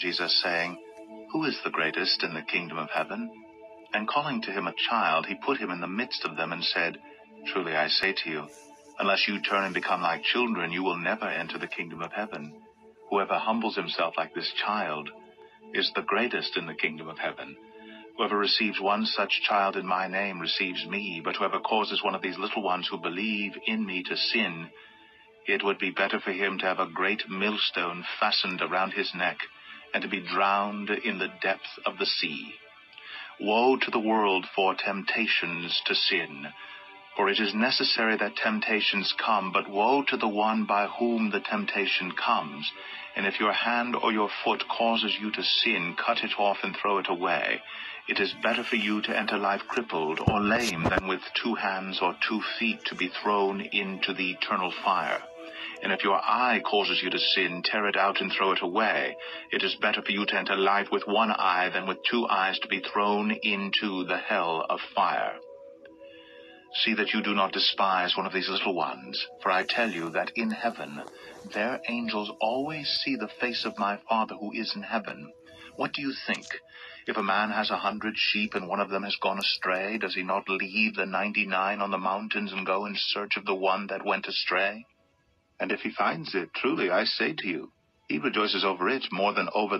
Jesus saying, Who is the greatest in the kingdom of heaven? And calling to him a child, he put him in the midst of them and said, Truly I say to you, unless you turn and become like children, you will never enter the kingdom of heaven. Whoever humbles himself like this child is the greatest in the kingdom of heaven. Whoever receives one such child in my name receives me, but whoever causes one of these little ones who believe in me to sin, it would be better for him to have a great millstone fastened around his neck and to be drowned in the depth of the sea. Woe to the world for temptations to sin, for it is necessary that temptations come, but woe to the one by whom the temptation comes. And if your hand or your foot causes you to sin, cut it off and throw it away. It is better for you to enter life crippled or lame than with two hands or two feet to be thrown into the eternal fire. And if your eye causes you to sin, tear it out and throw it away. It is better for you to enter life with one eye than with two eyes to be thrown into the hell of fire. See that you do not despise one of these little ones, for I tell you that in heaven their angels always see the face of my Father who is in heaven. What do you think? If a man has a hundred sheep and one of them has gone astray, does he not leave the ninety-nine on the mountains and go in search of the one that went astray? And if he finds it, truly I say to you, he rejoices over it more than over